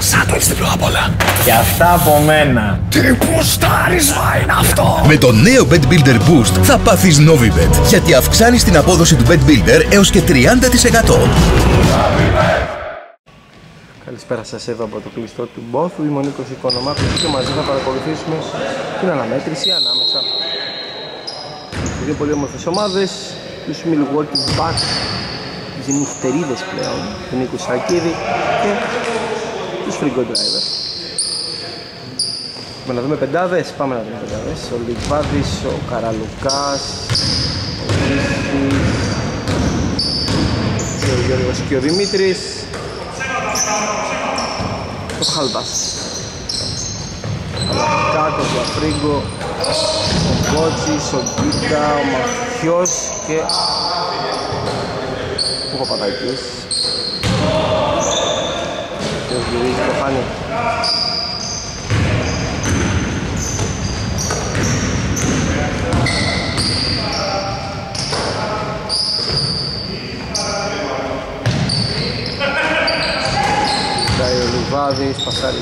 Σάτο έτσι διπλό απ' όλα. Και αυτά από μένα. Τι πουστάρισμα είναι αυτό. Με το νέο Bet Builder Boost θα πάθεις Novibet, γιατί αυξάνεις την απόδοση του Bet Builder έως και 30%. Καλησπέρα σας εδώ από το κλειστό του Μπόθου. Είμαι ο Νίκος Οικονομάκος και μαζί θα παρακολουθήσουμε την αναμέτρηση ανάμεσα σε δύο πολύ όμορφες ομάδες τους Milwaukee Bucks τους νυχτερίδες πλέον του Νίκου Σακίδη και τους Frigo Drivers. Πάμε να δούμε πεντάδες, πάμε να δούμε πεντάδες. Ο Λιβάδης, ο Καραλουκάς ο Λύσης και ο Γιώργος και ο Δημήτρης. Ο Χαλβάς Αλακάκος, ο Αφρίγκο, ο Κότσις, ο Γκίτα, ο Μαχιός και ο Παπαδάκης και ο γυρίζει το χάνει Κοιτάει ο Λιβάδης, πασάρει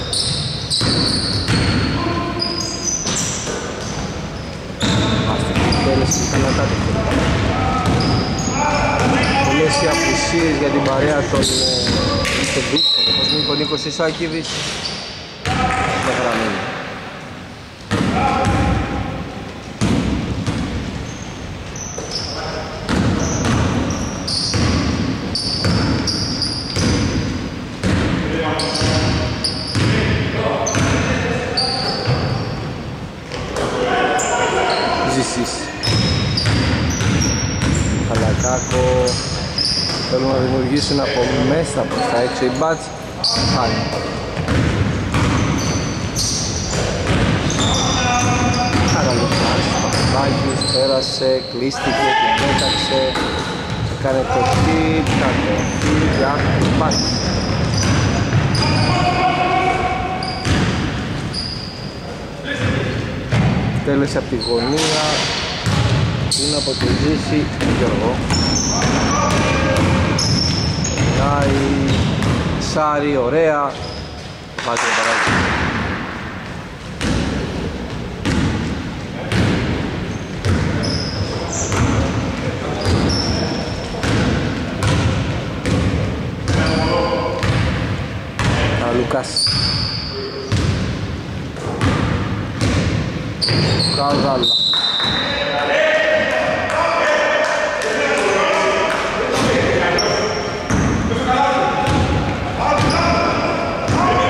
Τέλος ήταν μετά το Πολλές οι απουσίες για την παρέα των ε, Δούκων Ο Νίκο Νίκος Ισάκηδης με γραμμή Ζησής Καλακάκο Θέλουν να δημιουργήσουν από μέσα προς τα έξω οι μπάτς Χάνει. Καραλουκάς, Παπαδάκης, πέρασε, κλείστηκε, την πέταξε Έκανε το τίτ, κατοχή, για μπάτς Τέλεσε από τη γωνία. Είναι από τη ζήση του Γιώργο Νάει Σάρι, ωραία. Βάζει το παράδειγμα. Α, Λουκάς Καζάλα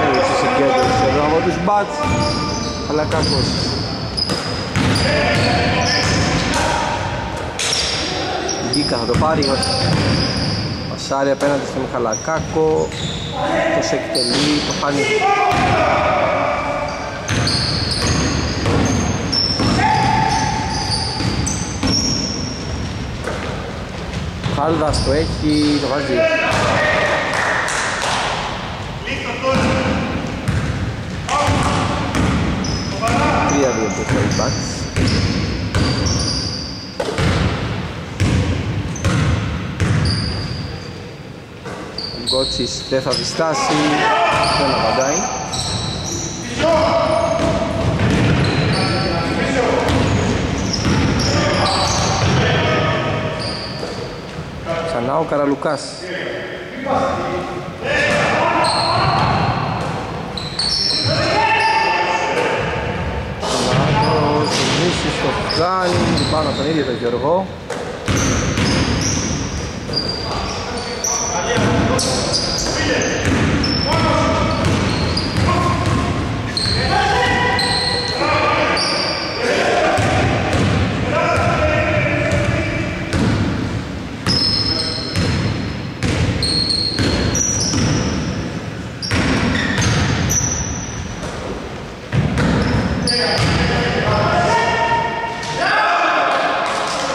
Έδωσε συγκέντρωση εδώ από τους μπατς αλλά κακός Γκίκα θα το πάρει. Πασάρι απέναντι στον Μιχαλακάκο. Το σε εκτελεί, το χάνει. Χάλδας το έχει, το βάζει. Τρία δύο που έχει ο Bucks. Ο Γκότσις δεν θα διστάσει, δεν απαντάει. Ξανά ο Καραλουκάς Λάκρος, ο Μίσης το κάνει πάνω από τον ίδιο τον Γιώργο.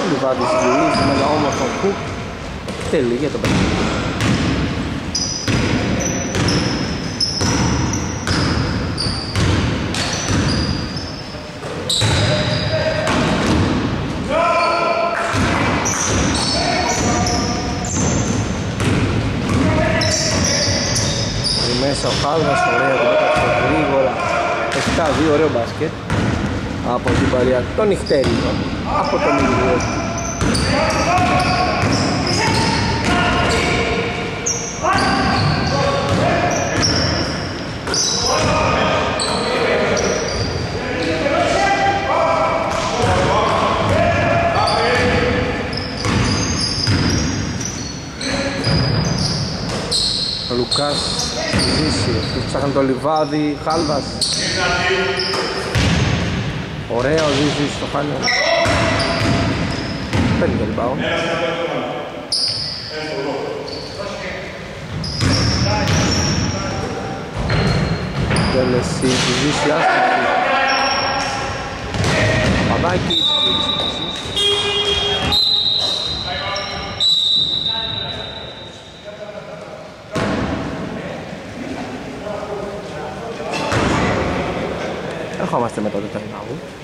Ο Λιβάδης γυρίζει με ένα όμορφο κουκ Τέλει για το παιχνίδι βάζει μέσα ο Χάλβας, ωραία την πέταξε γρήγορα. 7-2, ωραίο μπάσκετ. Από την παρέα των νυχτέριων από το Μιλγουόκι Ο Λουκάς ζήσει, ψάχνει το λιβάδι, Χάλβας. Ωραία ο Ζήσης, το χάνει. Παίρνει το rebound. Τέλεση του Ζήση άστοχη. Παδάκης, Ερχόμαστε μετά το time out.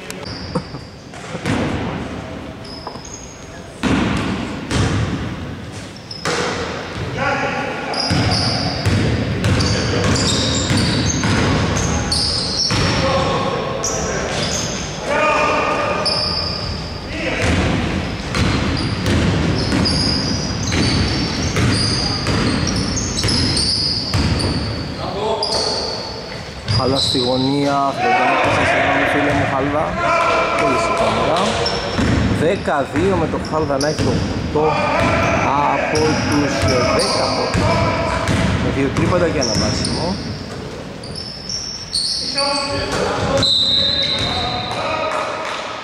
Χάλα στη γωνία, δεν τον έπαιξε συγγνώμη φίλε μου Χάλδα. Πολύ κάμερα 12 με το Χάλδα να έχει το 8 από τους 10 πόντους με δύο τρίποντα και ένα βάσιμο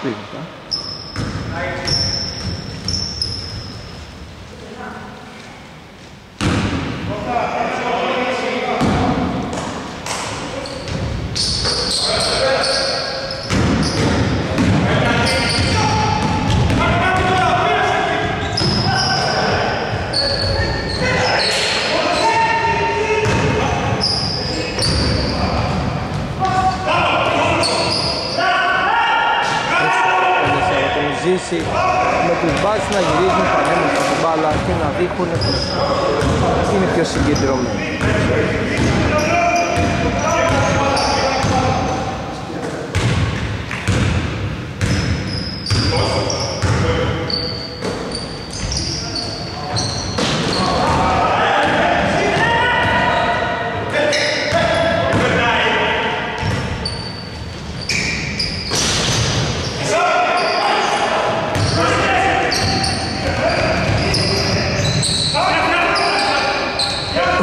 Τρίποτα ζήσει με τους μπάτς να γυρίζουν πανέμορφα την μπάλα και να δείχνουν πως είναι πιο συγκεντρωμένοι. Το δευτερόλεπτο από τους μπάτς δεν καταφέρει. Παπαδάκης. Κάκος με το λιβάδι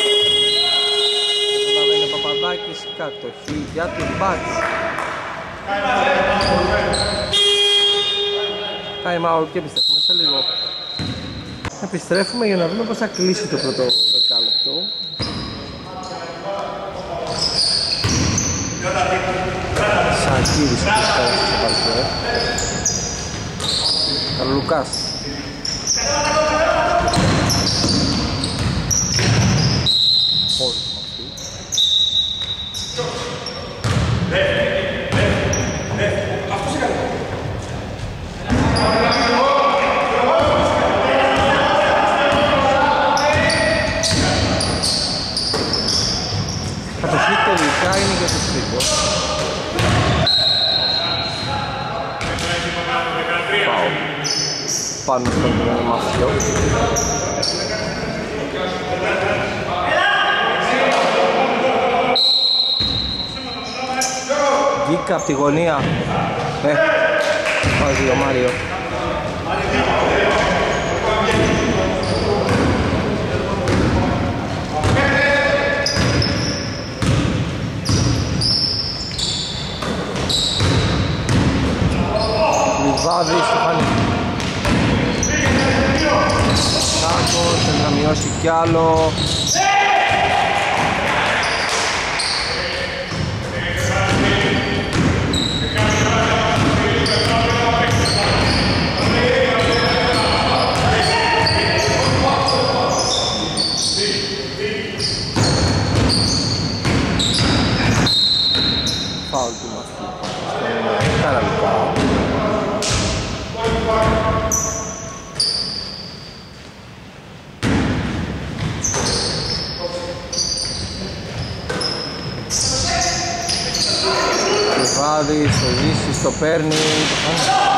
Παπαδάκης, κατοχή για τους μπάτς. Time out και επιστρέφουμε σε λίγο. Επιστρέφουμε για να δούμε πώς θα κλείσει το πρώτο δεκάλεπτο. Σακίδης που πέρασε στο παρκέ. Καλουλουκάς. Πόδι του αυτή. Κατοχή τελικά είναι για τους τρίπος. Πάω. Πάνω στον Μαθιό. Γκίκα από τη γωνία. Ε, βάζει ο Μάριο. Λιβάδη στο χάνει. Σάκος θέλει να μειώσει κι άλλο. φάουλ του Μαθή στον Καραλουκά. Κεβάδης, ο Ζήσης το παίρνει, το χάνει.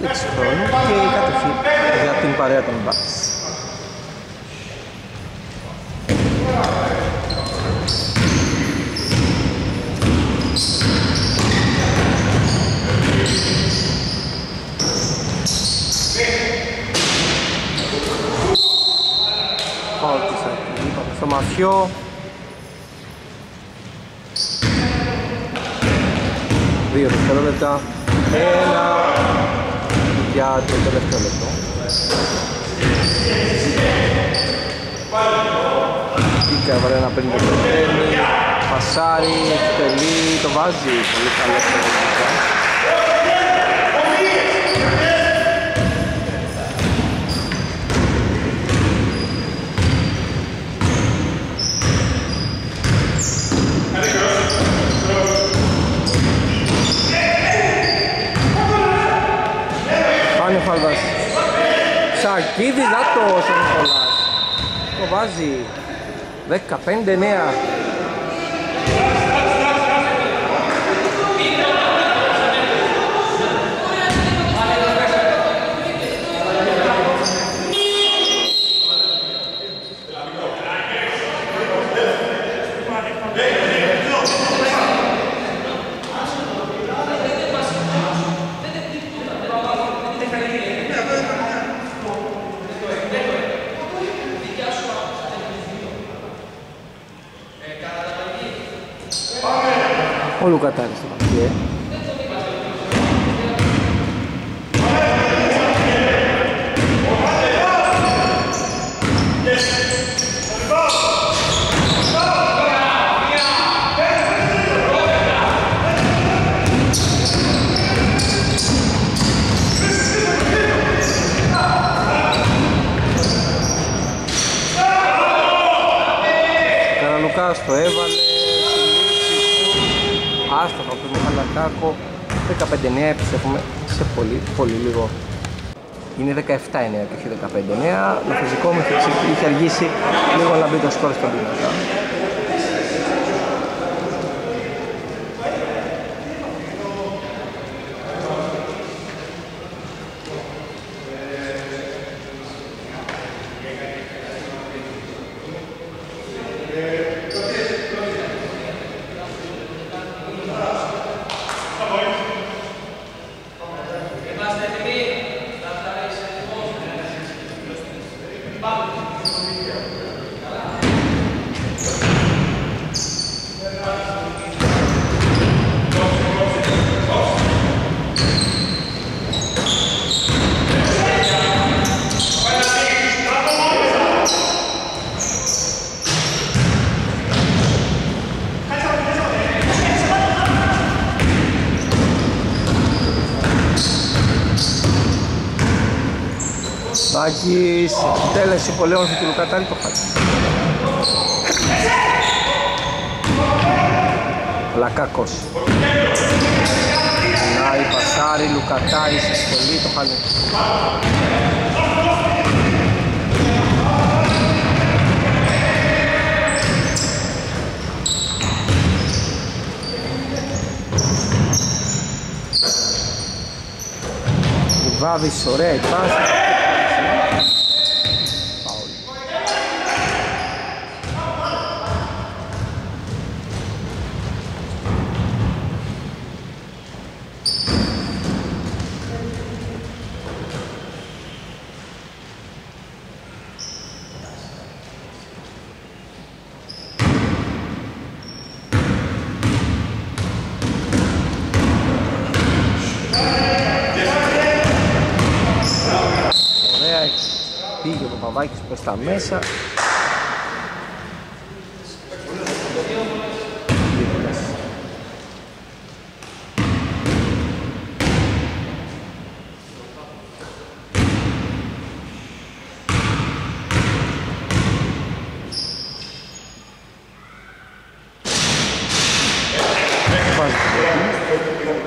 Λήξη χρόνου και η κατοχή για την παρέα των Bucks. Φάουλ της αρχή, είπαμε στο Μαθιό. Δύο δευτερόλεπτα. Ένα για το τελευταίο λεπτό. Η Καβαρέ να παίρνει το τρένι, πασάρι, εκτελεί, το βάζει, πολύ καλό εξαιρετικά. Πάνε ο Φάλβας. Σακίδης, νάτος ο Νικολάς. Το βάζει. 15-9. Ο Λουκατάρης στο πακέ. Καραλουκάς το έβαλε άστοχα από τον Χαλακάκο 15-9 επιστρέφουμε σε πολύ, πολύ λίγο. Είναι 17-9 και όχι 15-9 με φυσικό με είχε αργήσει λίγο να μπει το σκορ στον πίνακα της εκτέλεσης πολέμου του Λουκατάλη το χάσει. Λακάκος. Νάι, Πασάρι, Λουκατάλη, Σεστολή, το χαλί. Βάβης, ωραία η πάση. Πήγε ο Παπαβάκης προς τα μέσα. Βάζει την πρώτη.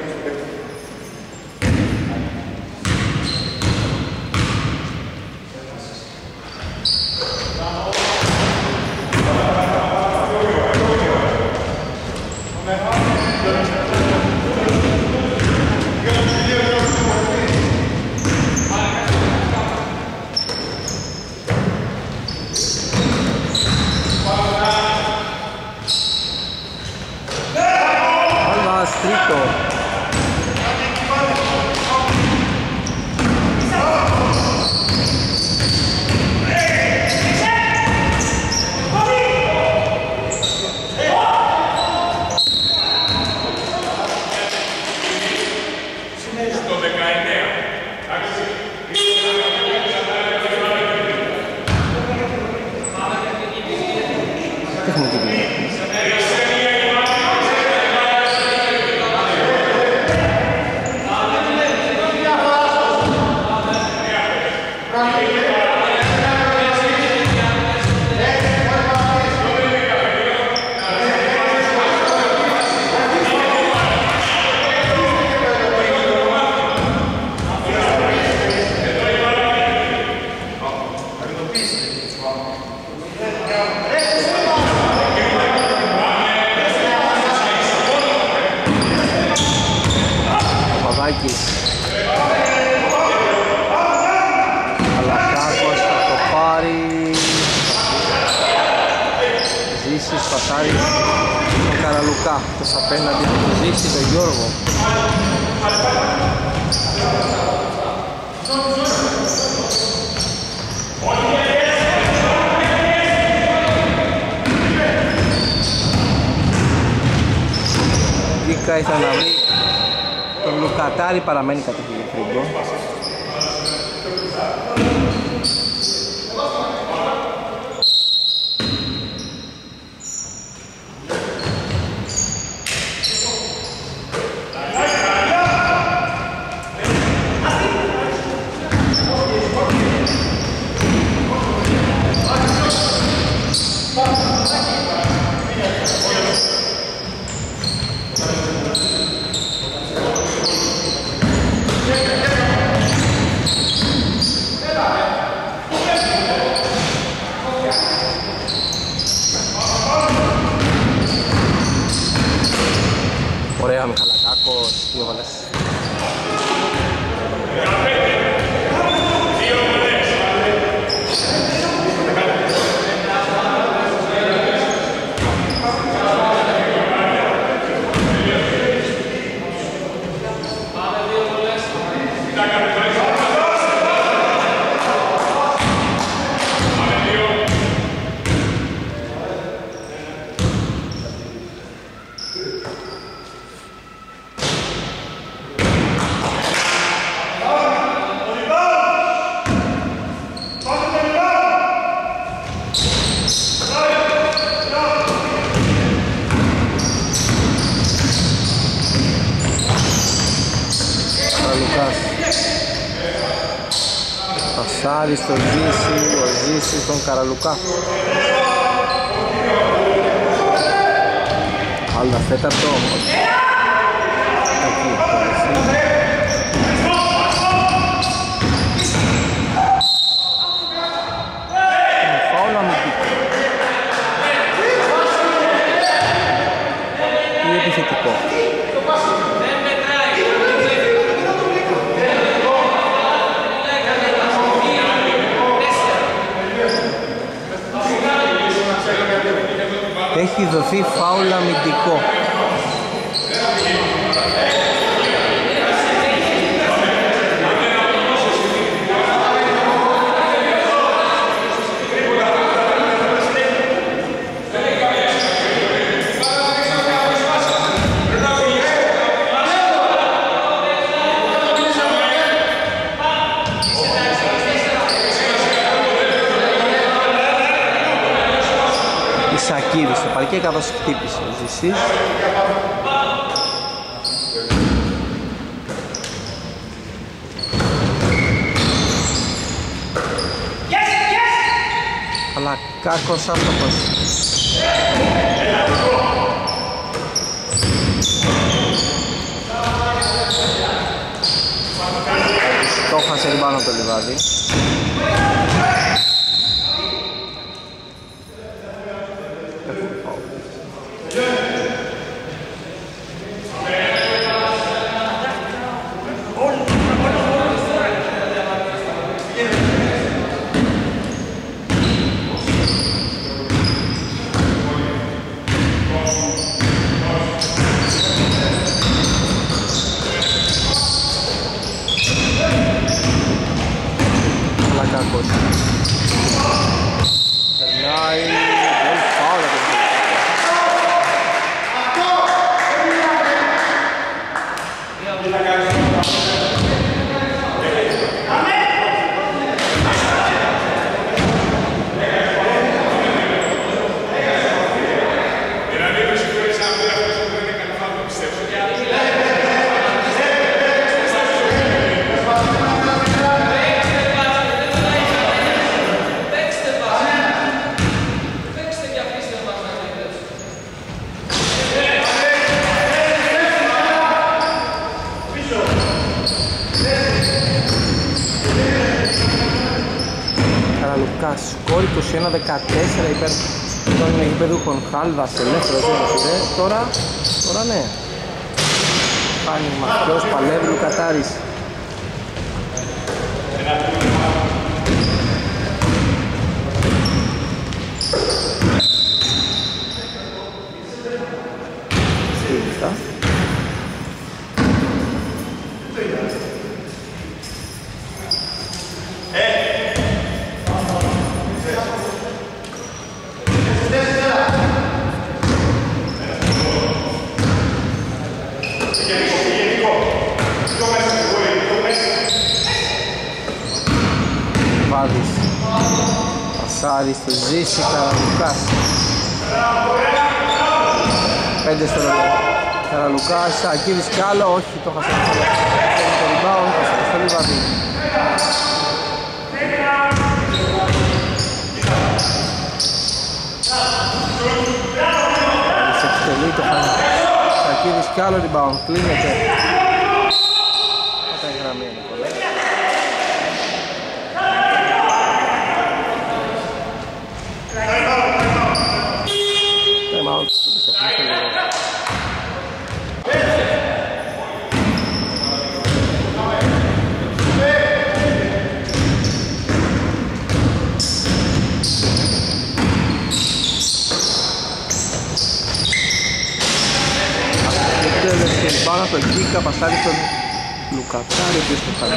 Άλβας τρίτο. Τεχνική δουλειά. Παπαδάκης Αλακάκος θα το πάρει. Ζήσης, Πασάρης τον Καραλουκά τους απέναντι του Ζήση, τον Γιώργο. Δίκα ήθελα να βρει τον Λουκατάρη παραμένει κατοχή για φρίγκο. Ωραία Μιχαλακάκος, δύο βαλές. Λουκάς. Πασάρι στο Ζήση, ο Ζήση στον Καραλουκά. Άλλα τέταρτο. Εκεί, το Ζήση. Είναι φάουλ αμυντικό. Ή επιθετικό. Έχει δοθεί φάουλ αμυντικό. Ισακίδης στο παρκέ καθώς χτύπησε ο Ζησής. Αλλά κάκος άνθρωπος. Το χάσε την πάνω το λιβάδι. Αλλά κακός. Περνάει. Γκολ φάουλ από τον Καραλουκάς, σκορ 21-14 υπέρ των γηπεδούχων Χάλβας, ελεύθερος όμως είναι. Τώρα, τώρα ναι. Πάνι Μαχιός, Παλεύλου, Κατάρης. Στήλιστα. Βάδης Πασάρι στο Ζήση Καραλουκάς Πέντε στο ρολό Καραλουκάς, Σακίδης κι άλλο, όχι το χασέ το rebound, το στο Λιβαδί Βάδης εκτελεί το χάνει Σακίδης κι άλλο rebound, κλείνεται Κατά η γραμμή ο Νικολάς Time out. Σε αυτό το λίγο. Εκτέλεση πάνω από εκεί, καπασάρι στον Λουκατάρη, ο οποίος το χάνει.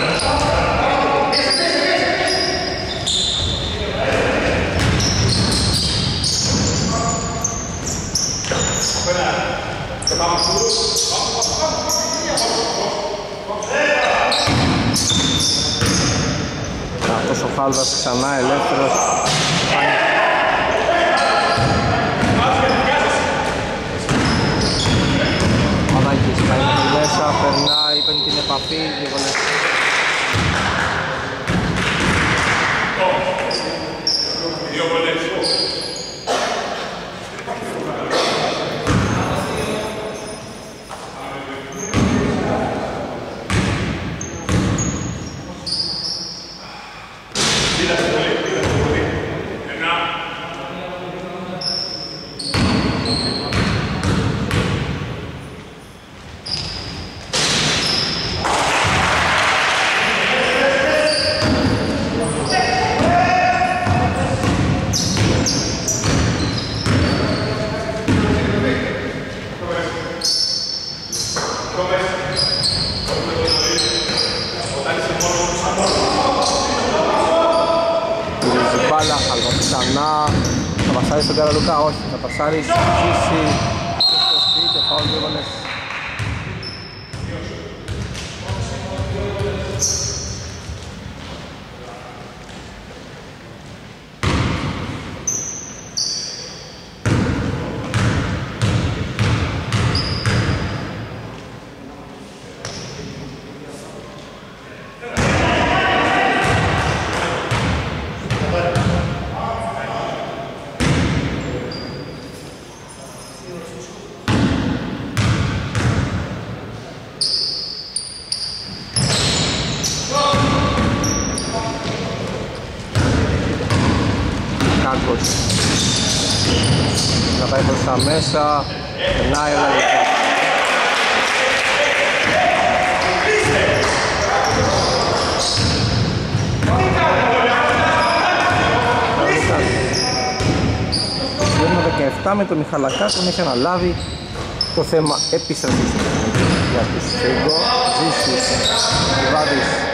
Αυτός ο Χάλβας ξανά ελεύθερος. επαφή γεγονός. Δύο βολές. Πουλίζει μπάλα, χαλβά ξανά. Θα πασάρει στον Καραλουκά, όχι, θα πασάρει στη Ζήση. Στο σπίτι, ο Φάουλ Γευγονές. Μέσα περνάει ένα λεπτό Το 17 με τον Μιχαλακά τον έχει αναλάβει το θέμα επιστροφής του. Για τους Φίγκο, Ζήσης, Βάδης,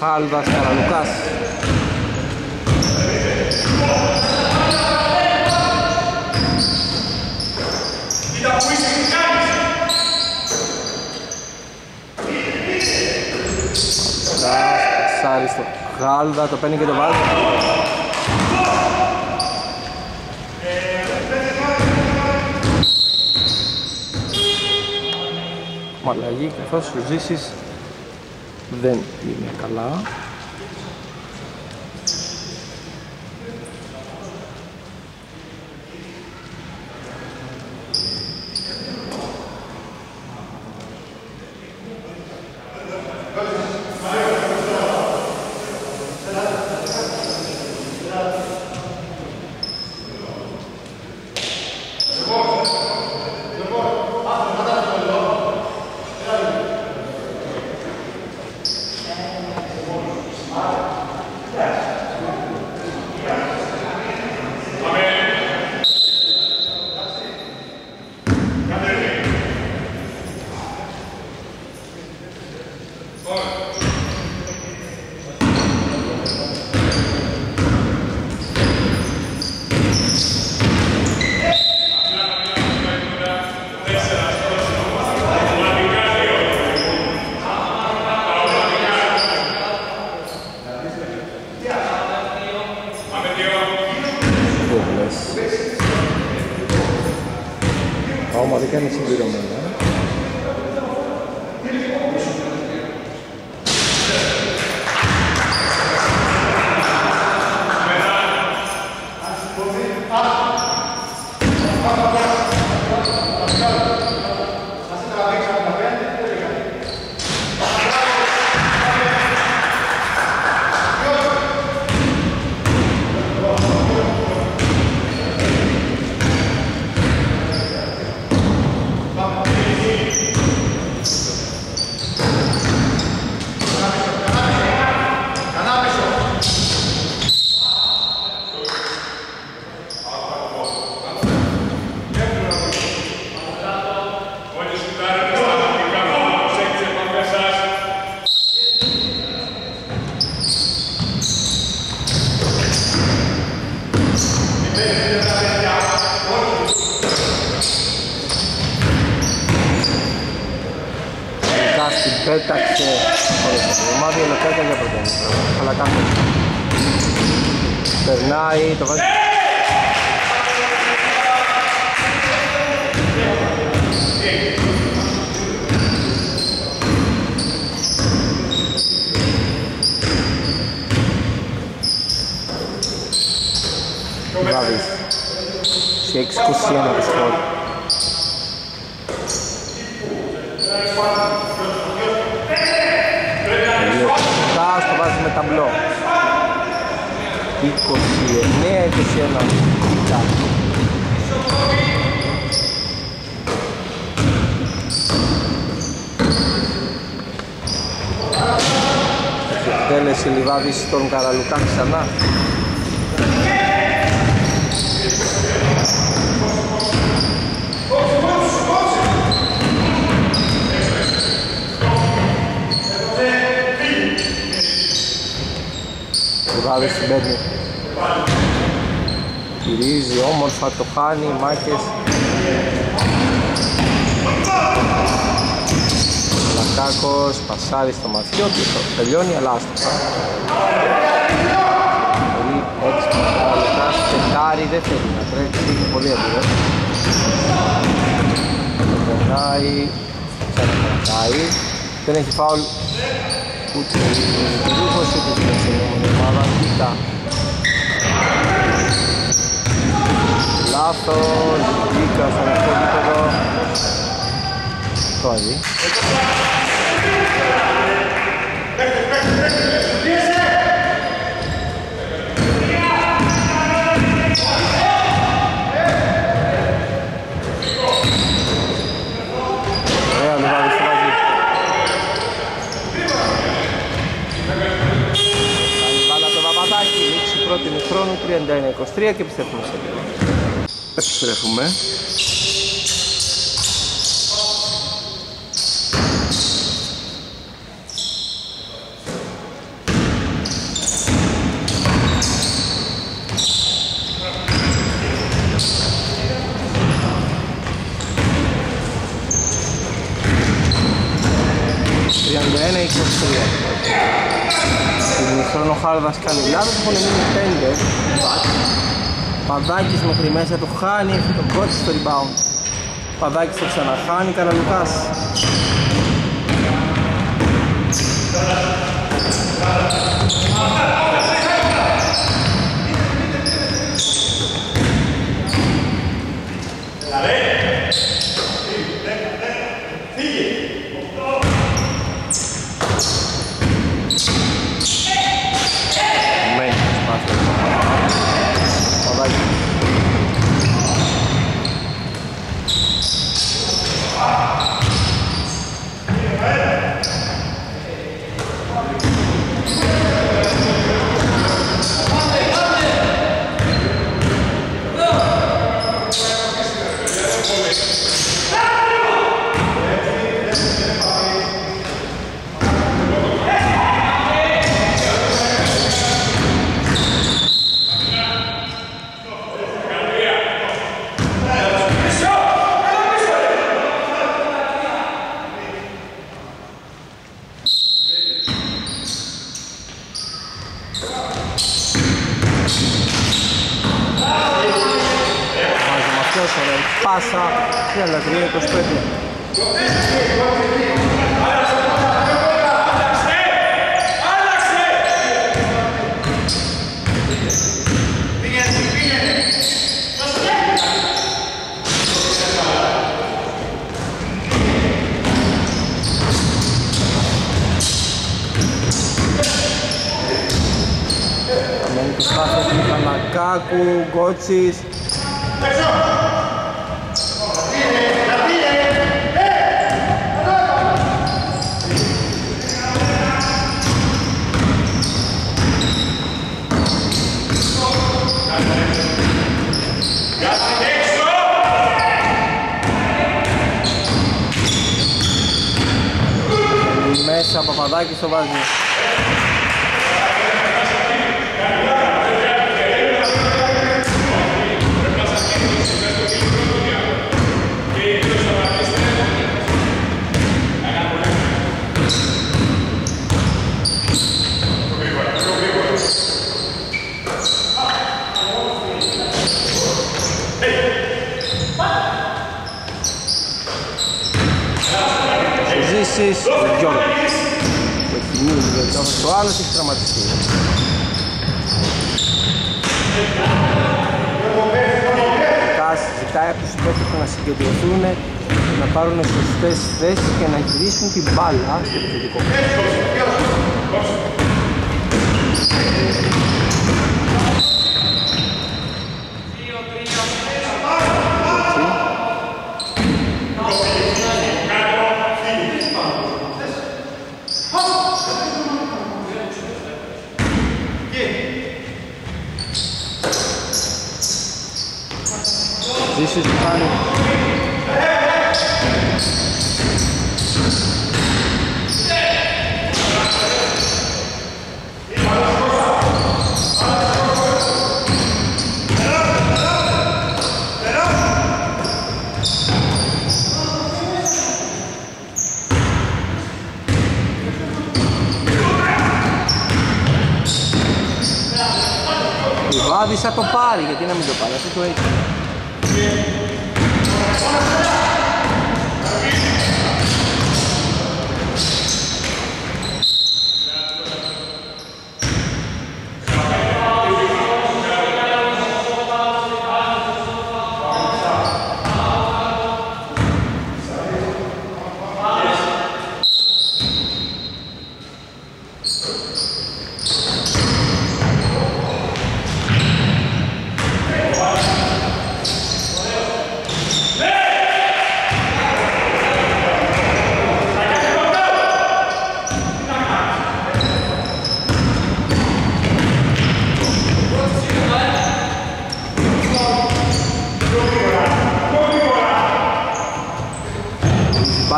Χάλβας, Καραλουκάς. Σάρι στο Χάλβα, το παίρνει και το βάζει. Μαλαγή καθώς σου ζήσεις δεν είναι καλά. Ξανά. Λιβάδης συμπέρνει Κυρίζει όμορφα, το χάνει, μάκες. Λακάκος, πασάρι στο ματιό του, το τελειώνει αλλά άστοχα Πολύ έξυπνα ο Λουκάς, τσεκάρει, δεν θέλει να τρέξει, είναι πολύ έντονος Περνάει, ξανακρατάει, δεν έχει φάουλ. Ούτε Ρούχος ούτε στην εξελόμενη ομάδα, κοίτα Λάθος, Λίκα στο ανοιχτό γήπεδο Το αδεί Ωραία, Λιβάδης το βάζει. Κάνει μπάλα το Παπαδάκι, λήξη πρώτη χρόνου 31-23 και επιστρέφουμε σε λίγο. Επιστρέφουμε. Χρόνο Χάρδας κάνει λάθος, έχουν μείνει πέντε. Παδάκης μέχρι μέσα το χάνει, έχει τον κότσι στο rebound. Παδάκης το ξαναχάνει, Καραλουκάς Βάζει s. Ζήσεις, ο Γιώργος. Το έχει μείνει γιατί το άλλος έχει τραυματιστεί Κάς ζητάει από τους συμπαίκτες του να συγκεντρωθούν να πάρουν σωστές θέσεις και να γυρίσουν την μπάλα. στο επιθετικό Ζήσεις του κάνει. Βάδης θα το πάρει, γιατί να μην το πάρει, αυτό το έχει. Yeah.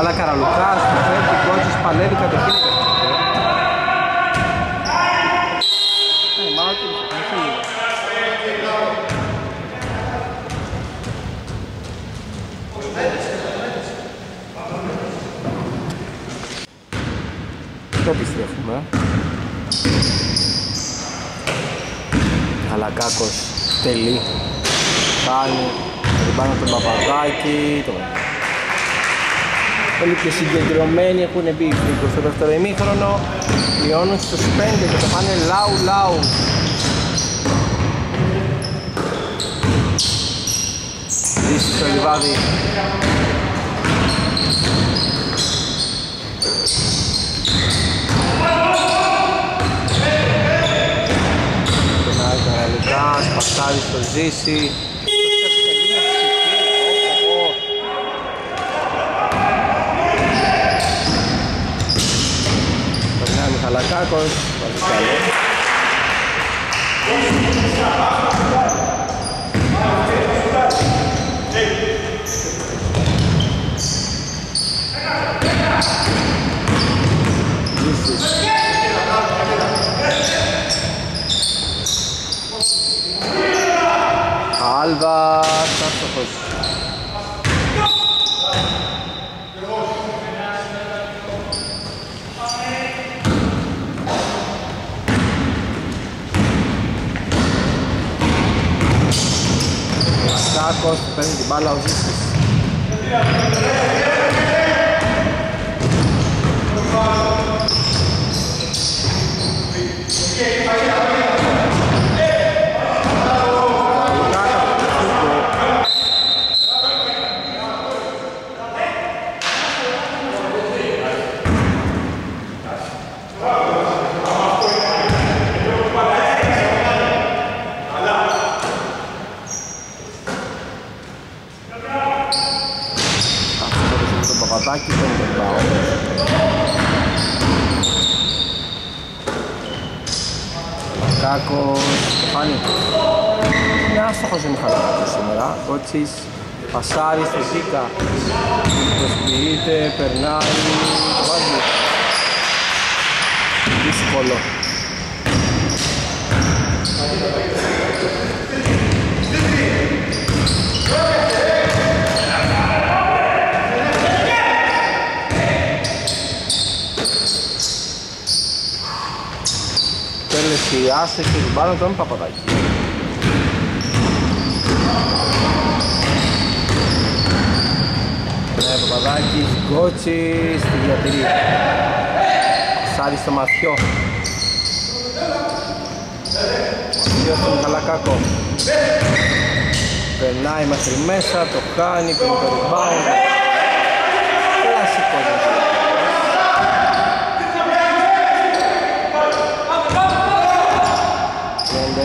Μπάλα Καραλουκάς, που φέρει την κότσις, παλεύει κατευθύνει. Ε, μάλλον και θα φύγει. Το επιστρέφουμε. Καλακάκος τελεί. Κάνει. Ριμπάνω τον Παπαδάκη. Το Όλοι πιο συγκεντρωμένοι έχουν μπει στο δεύτερο ημίχρονο. Μειώνουν στους 5 και το πάνε λαου λαου. Δύση στο λιβάδι. Περνάει τον Αλουκάς, πασάρι στο Ζήση. Περνάει ο Μιχαλακάκος, βάζει κι άλλο. Άλβα, άστοχος. Σάκος που παίρνει την μπάλα ο Ζήσης. Καραλουκάκα από το Φούγκο. Αυτό το τον Παπαδάκη δεν τον πάω. Κάκος, Στεφάνη. Είναι άστοχος ο Μιχαλάκος σήμερα. Κότσις, πασάρι στο Ζήκα. Προσποιείται, περνάει, το βάζει. Δύσκολο. Παίρνει άστοχη την μπάλα τον Παπαδάκη. Ναι, Παπαδάκης, Γκότσις, στη διατηρεί. Σάρι στο μαθιό. Μαθιό στο Μιχαλακάκο. Περνάει μέχρι μέσα, το κάνει, παίρνει το rebound.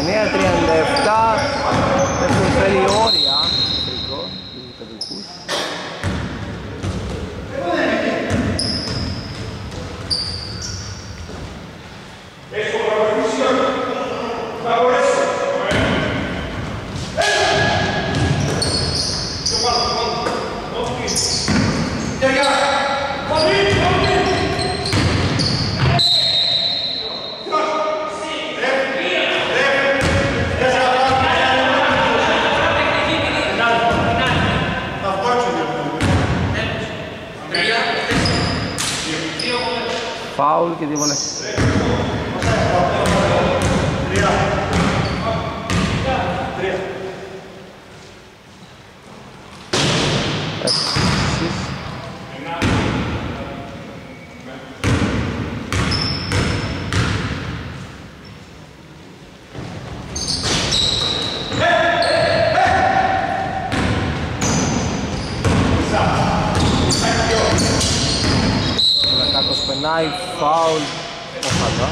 39-37 με τον Φελιόρη φάουλ και δύο βολές. Εσείς. Λακάκος περνάει, φάουλ, οχαλά.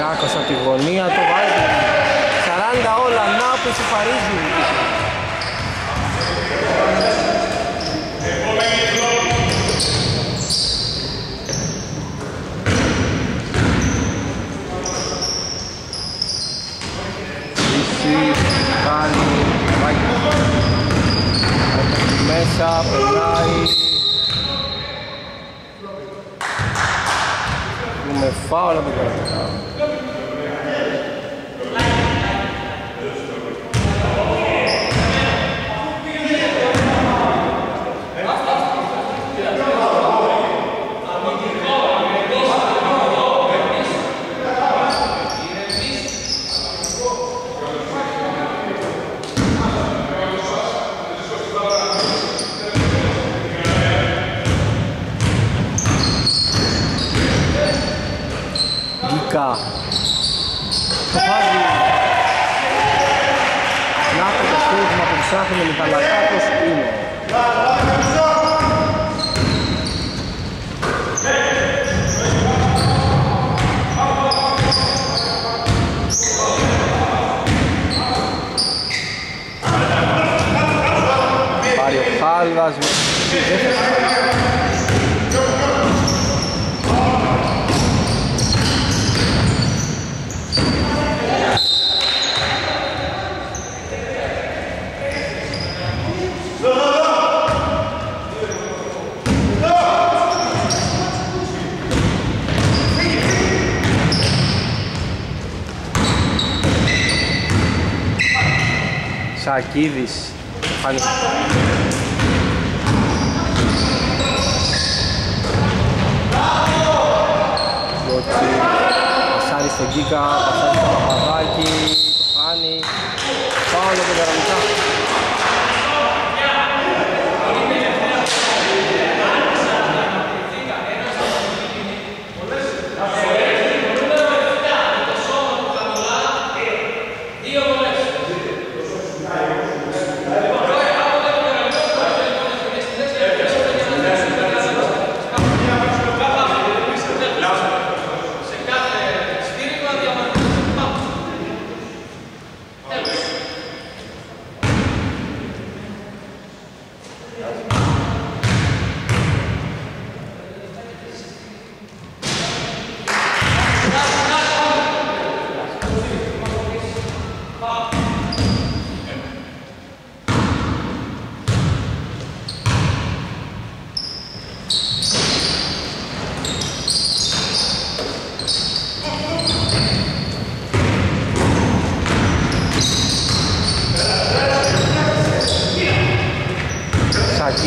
Κάκος από τη γωνία, το βάζει. 40 όλα, να που σοφαρίζει. Ίση, κάνει, πάει. Πάει μέσα, περνάει. Έχουμε φάουλ από το κρατικά. Γκίκα. Το βάζει. Να το το στήριγμα που ψάχνει ο Μιχαλακάκος είναι. Πάρει ο Χάλβας με Σακίδης. Φάνη Λότσι. Πασάρι στον Κίκα, πασάρι στο Παπαδάκι Το χάνει Πάω για τον Καραμικά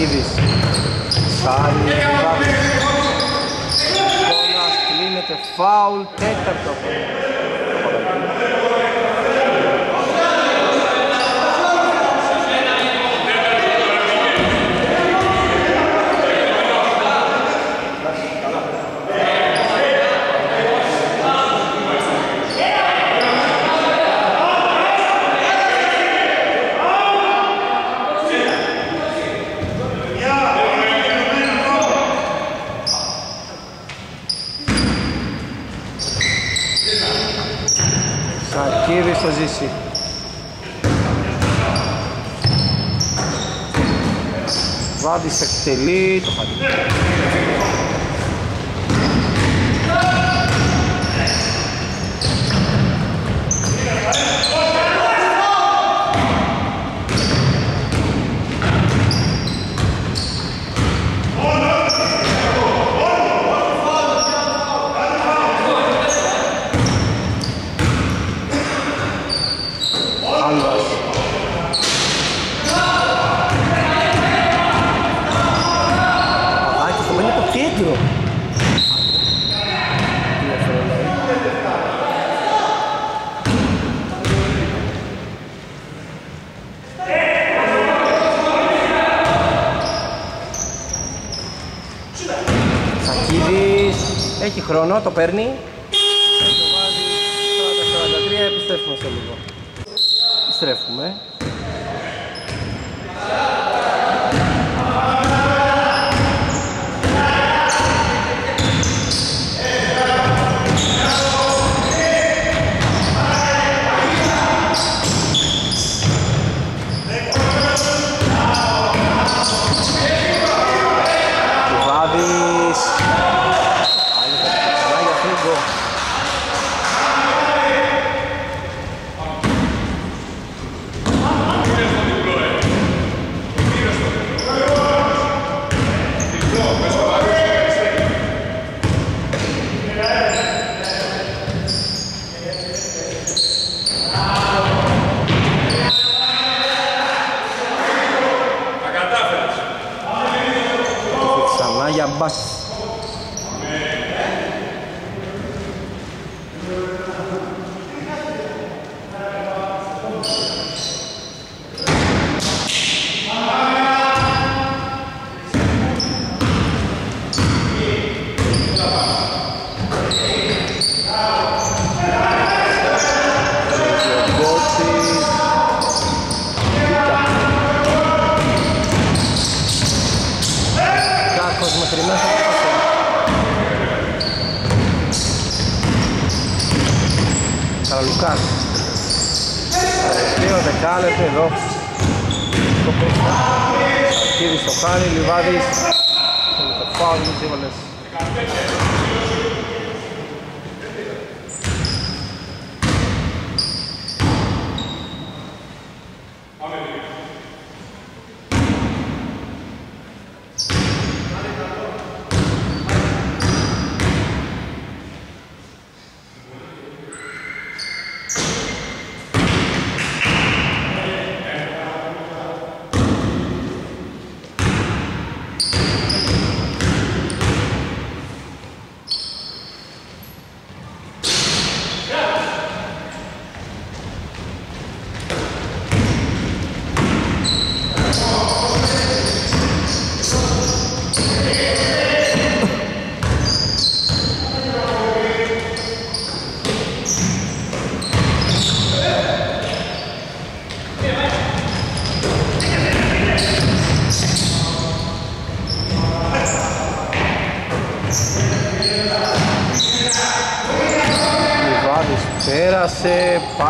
Σακίδης Σάρι Κόνας κλείνεται φάουλ τέταρτο Σακίδης στο ζήσει Βάδης εκτελεί το χαρτί χρόνο το παίρνει.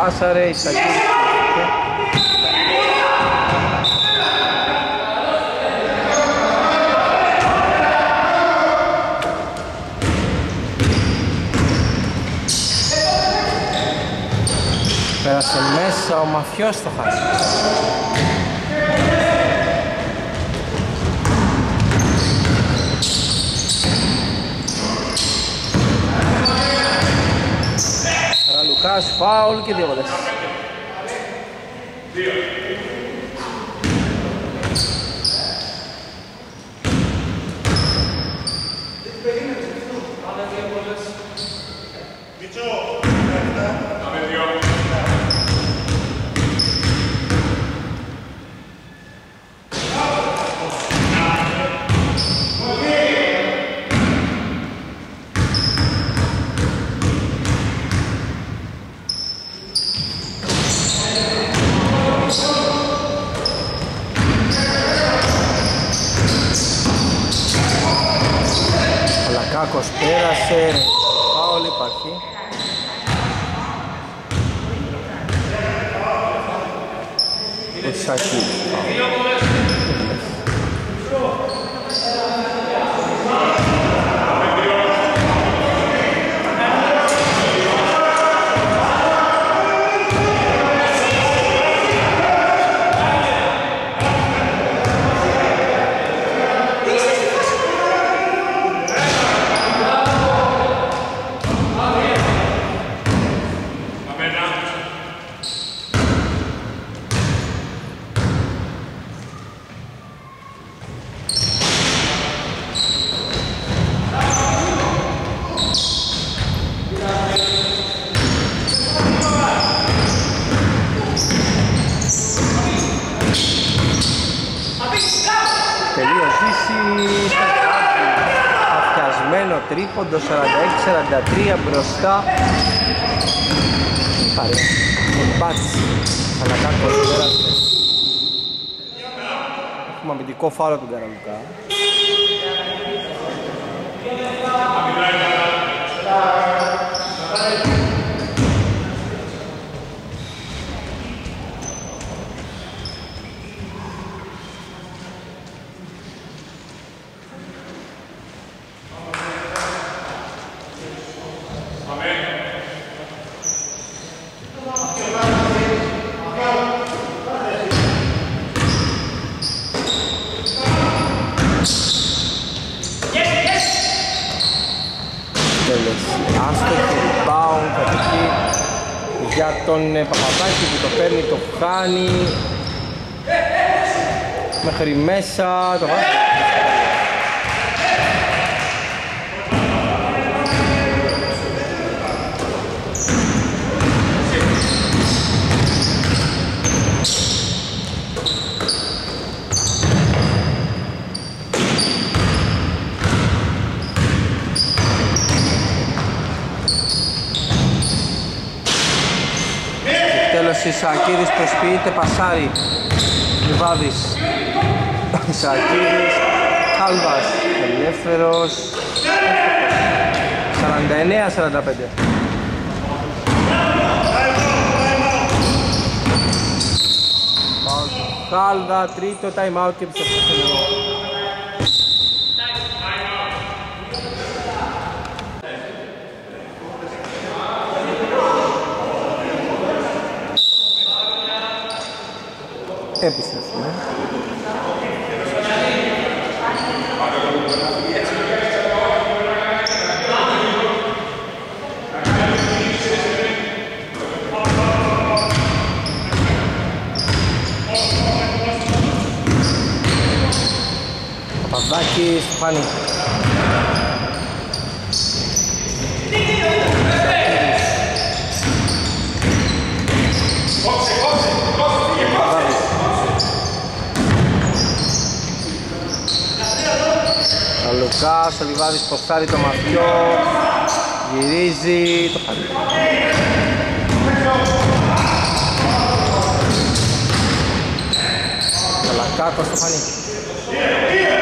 Πάσα ρε, Πέρασε μέσα ο Μαφιός το χάσει. all ki devadas μέσα, το βάζει Τέλος Ισακίδης προσποιείται, πασάρι Λιβάδης Ισακίδης Χάλβας ελεύθερος. 49-45 Χάλβα, τρίτο time out και επιστροφή στο λίγο. Επιστρέφουμε. Παπαδάκης, Φάνη. Ο Λουκάς, ο Λιβάδης ποστάρει το μαθιό, γυρίζει, το χάνει. Καλακάκος το χάνει.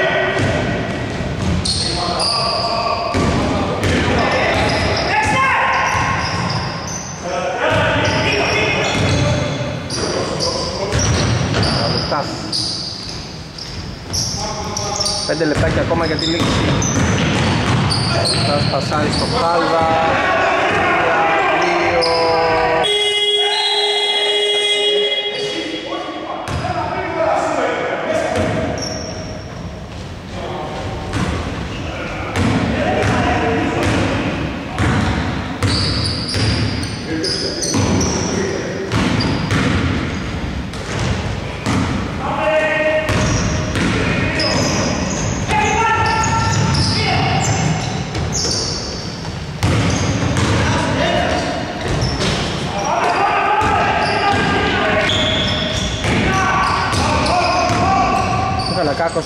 5 λεπτάκια ακόμα για τη λήξη. Ε, θα σπασάρει στο χάλβα.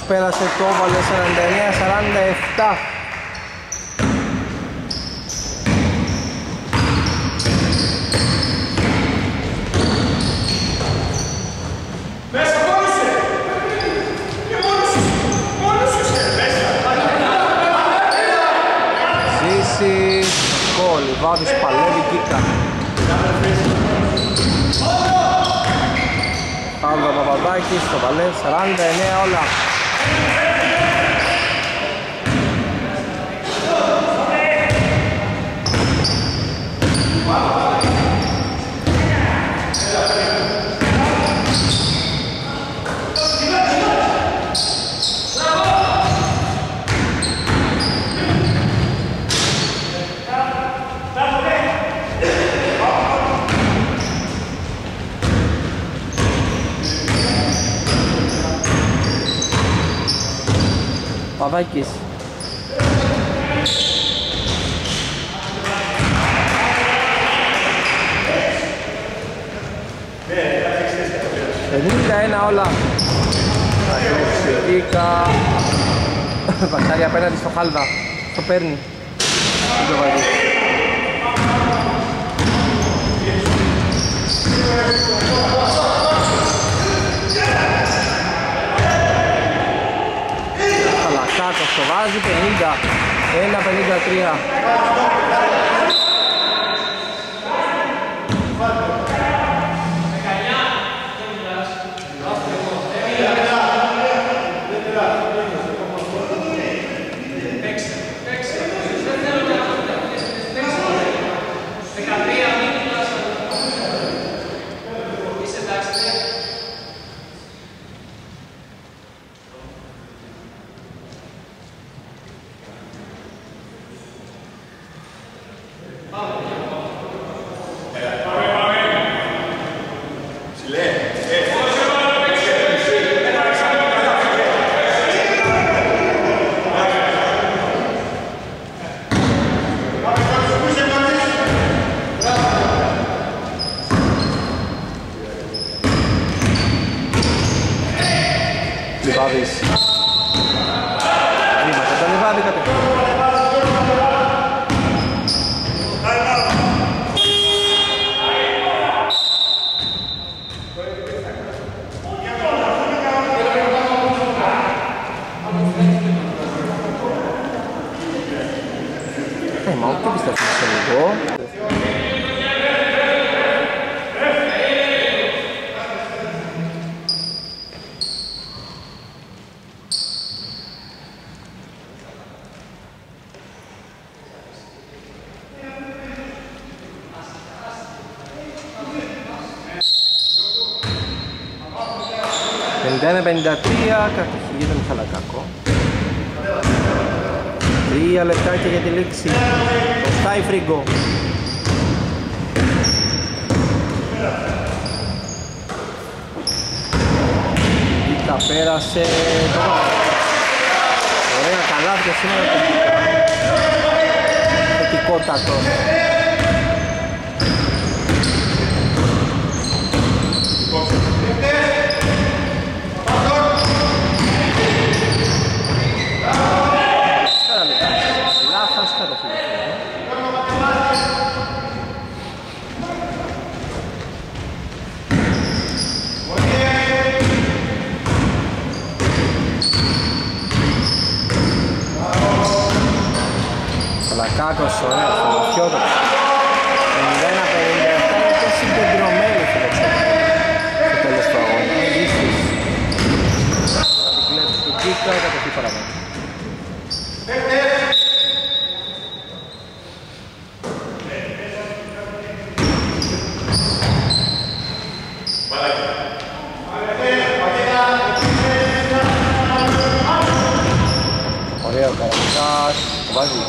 Πέρασε, το έβαλε 49-47. Ζήσης, γκολ, Λιβάδης παλεύει, Κίκα. Παύλο Παπαδάκης, το παλέ, 49 όλα. Παπαδάκης. Πενήντα ένα όλα. Αγγλικά. Βασάρι απέναντι στο Χάλβα. Το παίρνει. Καλακάκος το βάζει 50 1-53 Λιβάδης Βήματα τα Λιβάδη κατευθείαν Ε, μα ούτε πιστεύω σε λίγο. Πεντένα 53 κατοχηγείται Μιχαλακάκο. Τρία λεπτάκια για τη λήξη. Μπροστά η Φρίγκο. Κοίτα πέρασε το Ωραία καλάθια σήμερα το Κίτα. Θετικότατος. Καραλικάς. Λάθος κατοχή. Καλακάκος, ωραία, στο μαφιότο. 51-57 είναι και συγκεντρωμένη η φιλοξενία στο τέλος του αγώνα. Λύσεις. Θα την κλέψει του Κίκα, κατοχή παραμένει. Ωραίο Καρακάς, το βάζει.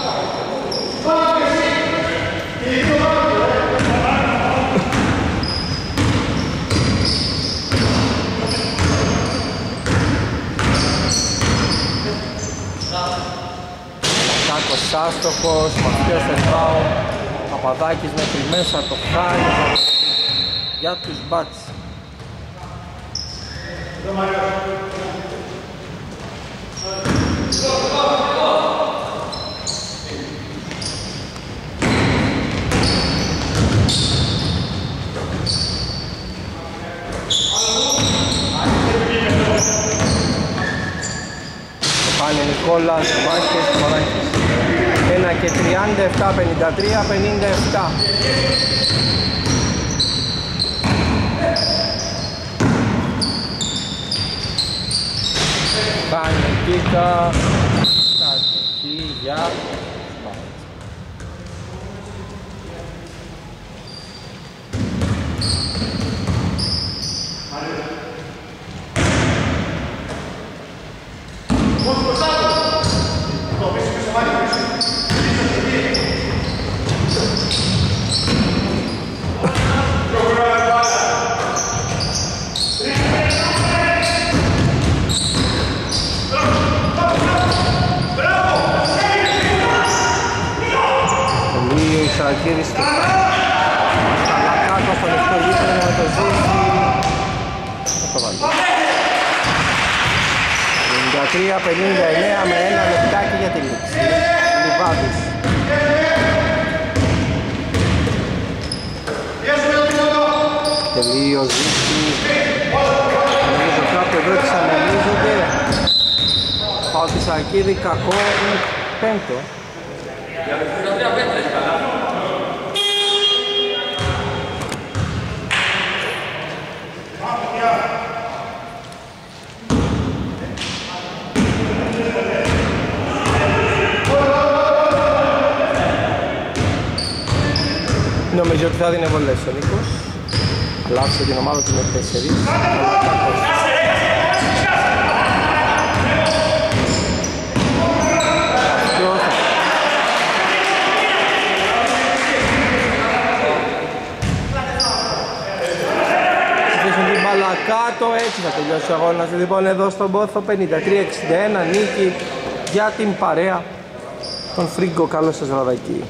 Κάκος άστοχος, Μαθιός Ερβάου, Παπαδάκης μέχρι μέσα το χάνει για τους μπάτς. Πάνε Νικόλας, Μάκες, Μωράκης. 1 και 37, 53, 57. Πάνε Κίκα, κατοχή για Μάκες. Πολύ ο Ισακύρης του Καλακάκο στο λεπτό γήπεδο με το Ζήση Θα το βάλει 53-59 με ένα λεπτάκι για τη λήξη Λιβάδης ο Ζήσκου. Νομίζω κάτω εδώ εξαναλύζονται. Πάω τη Σακίδη, κακό, είναι πέμπτο. Νομίζω ότι θα δίνει βολές ο Νίκος. Λάψε την ομάδα του με 4. την μπάλα κάτω, έτσι θα τελειώσει ο αγώνας. Λοιπόν εδώ στον Πόθο 53-61 νίκη για την παρέα των Φρίγκο. Καλό σας βραδάκι.